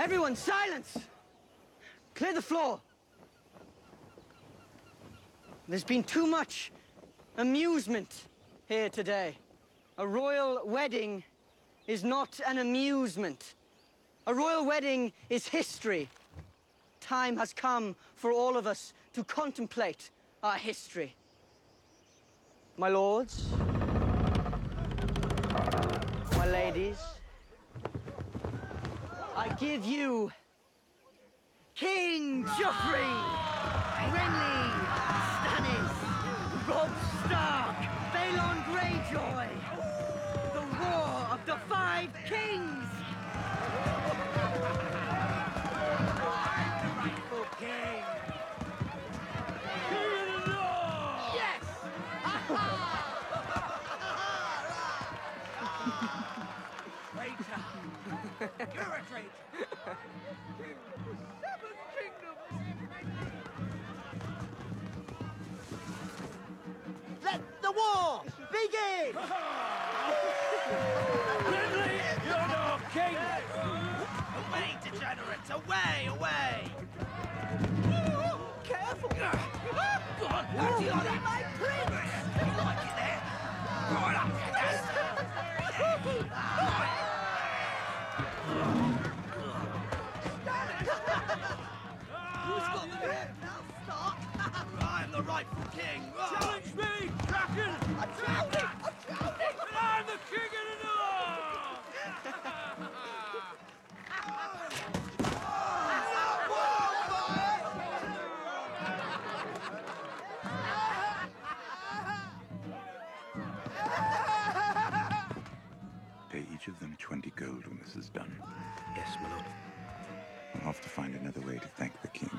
Everyone, silence! Clear the floor. There's been too much amusement here today. A royal wedding is not an amusement. A royal wedding is history. Time has come for all of us to contemplate our history. My lords, my ladies, I give you King Joffrey, Renly, Stannis, Robb Stark, Traitor! You're a traitor! Seven kingdoms! Let the war begin! Renly, you're no king! Away, degenerates! Away, away! Careful! Go on, party on my prince! The rightful king! Ah. Challenge me, Kraken! I'm drowning! I'm drowning! And I'm the king of the north! Pay each of them 20 gold when this is done. Yes, my lord. I'll have to find another way to thank the king.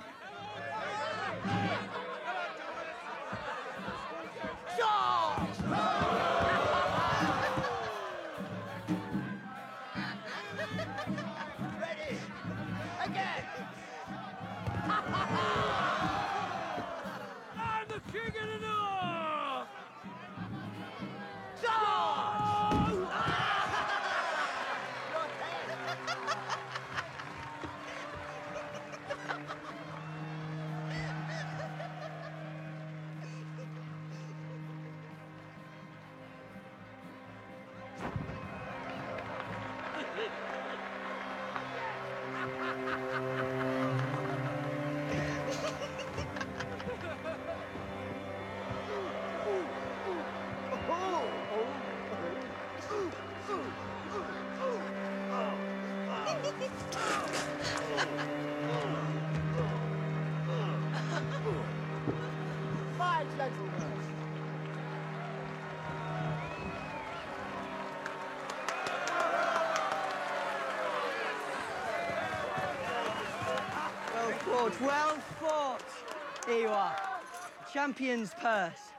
Well fought, well fought. Here you are. Champion's purse.